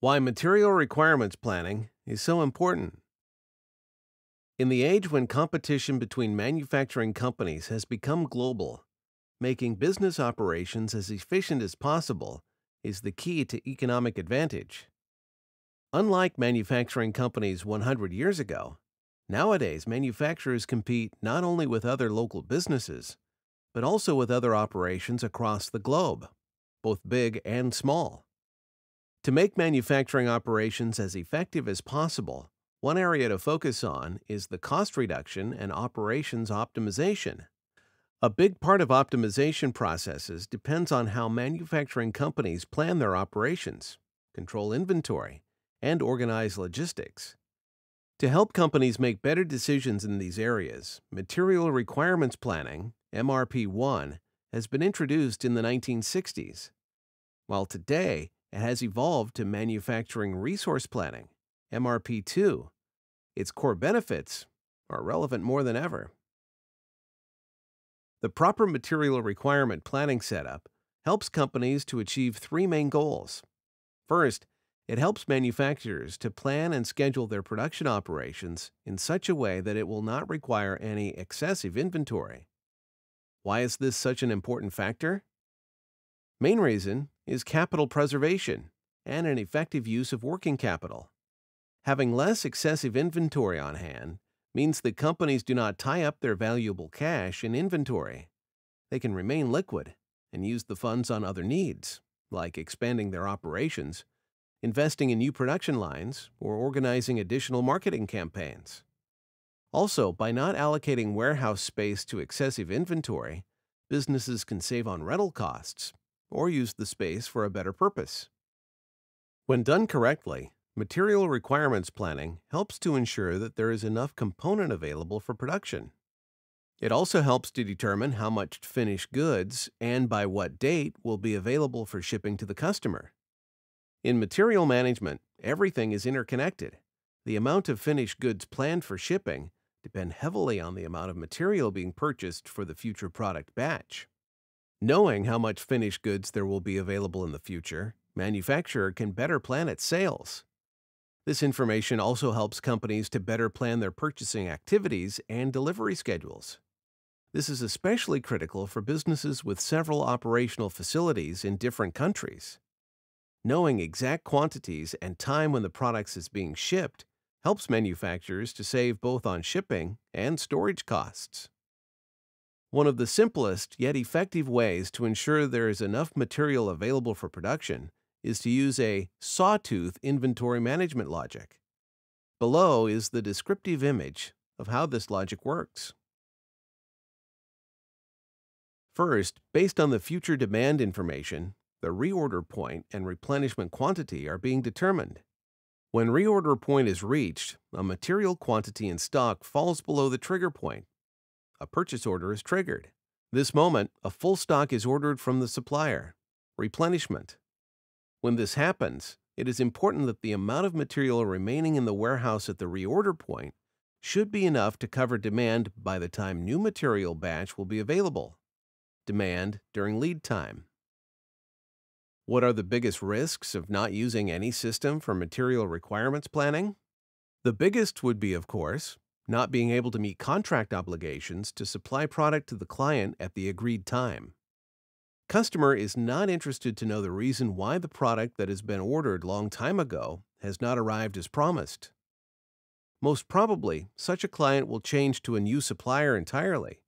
Why material requirements planning is so important. In the age when competition between manufacturing companies has become global, making business operations as efficient as possible is the key to economic advantage. Unlike manufacturing companies 100 years ago, nowadays manufacturers compete not only with other local businesses, but also with other operations across the globe, both big and small. To make manufacturing operations as effective as possible, one area to focus on is the cost reduction and operations optimization. A big part of optimization processes depends on how manufacturing companies plan their operations, control inventory, and organize logistics. To help companies make better decisions in these areas, Material Requirements Planning, MRP1, has been introduced in the 1960s. While today, it has evolved to Manufacturing Resource Planning, MRP2. Its core benefits are relevant more than ever. The proper material requirement planning setup helps companies to achieve three main goals. First, it helps manufacturers to plan and schedule their production operations in such a way that it will not require any excessive inventory. Why is this such an important factor? Main reason is capital preservation and an effective use of working capital. Having less excessive inventory on hand means that companies do not tie up their valuable cash in inventory. They can remain liquid and use the funds on other needs, like expanding their operations, investing in new production lines, or organizing additional marketing campaigns. Also, by not allocating warehouse space to excessive inventory, businesses can save on rental costs or use the space for a better purpose. When done correctly, material requirements planning helps to ensure that there is enough component available for production. It also helps to determine how much finished goods and by what date will be available for shipping to the customer. In material management, everything is interconnected. The amount of finished goods planned for shipping depend heavily on the amount of material being purchased for the future product batch. Knowing how much finished goods there will be available in the future, manufacturer can better plan its sales. This information also helps companies to better plan their purchasing activities and delivery schedules. This is especially critical for businesses with several operational facilities in different countries. Knowing exact quantities and time when the products is being shipped helps manufacturers to save both on shipping and storage costs. One of the simplest yet effective ways to ensure there is enough material available for production is to use a sawtooth inventory management logic. Below is the descriptive image of how this logic works. First, based on the future demand information, the reorder point and replenishment quantity are being determined. When reorder point is reached, a material quantity in stock falls below the trigger point a purchase order is triggered. This moment, a full stock is ordered from the supplier. Replenishment. When this happens, it is important that the amount of material remaining in the warehouse at the reorder point should be enough to cover demand by the time new material batch will be available. Demand during lead time. What are the biggest risks of not using any system for material requirements planning? The biggest would be, of course, not being able to meet contract obligations to supply product to the client at the agreed time. Customer is not interested to know the reason why the product that has been ordered long time ago has not arrived as promised. Most probably, such a client will change to a new supplier entirely,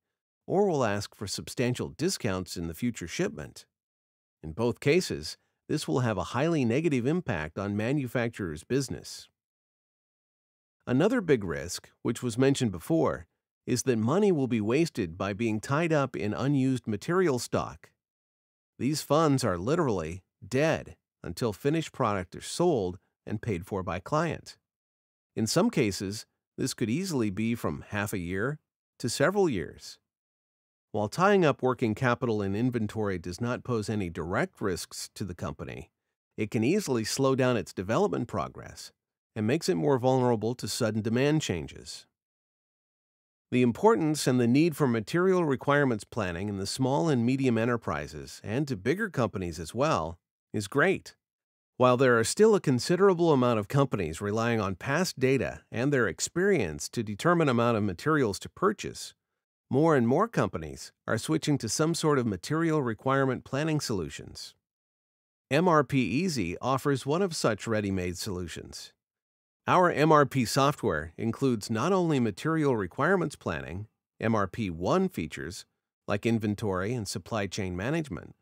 or will ask for substantial discounts in the future shipment. In both cases, this will have a highly negative impact on manufacturer's business. Another big risk, which was mentioned before, is that money will be wasted by being tied up in unused material stock. These funds are literally dead until finished product is sold and paid for by client. In some cases, this could easily be from half a year to several years. While tying up working capital in inventory does not pose any direct risks to the company, it can easily slow down its development progress and makes it more vulnerable to sudden demand changes. The importance and the need for material requirements planning in the small and medium enterprises, and to bigger companies as well, is great. While there are still a considerable amount of companies relying on past data and their experience to determine amount of materials to purchase, more and more companies are switching to some sort of material requirement planning solutions. MRPeasy offers one of such ready-made solutions. Our MRP software includes not only material requirements planning, MRP1 features like inventory and supply chain management,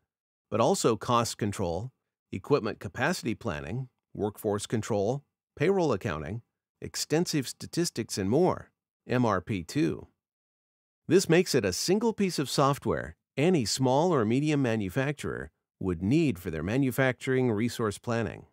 but also cost control, equipment capacity planning, workforce control, payroll accounting, extensive statistics, and more, MRP2. This makes it a single piece of software any small or medium manufacturer would need for their manufacturing resource planning.